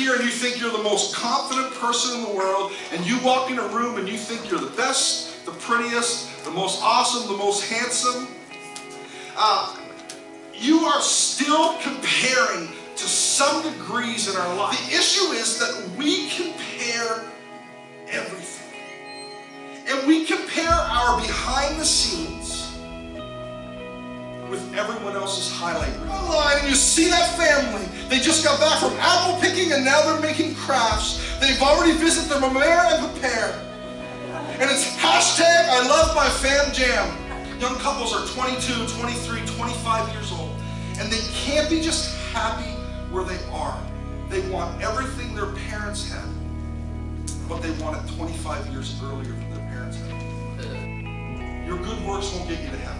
here and you think you're the most confident person in the world, and you walk in a room and you think you're the best, the prettiest, the most awesome, the most handsome, uh, you are still comparing to some degrees in our life. The issue is that we compare everything. And we compare our behind the scenes with everyone else's highlight reel. Online, and you see that family. They just got back from apple and now they're making crafts. They've already visited their mama and papa. And it's hashtag I love my fam jam. Young couples are 22, 23, 25 years old. And they can't be just happy where they are. They want everything their parents had, but they want it 25 years earlier than their parents had. Uh. Your good works won't get you to heaven,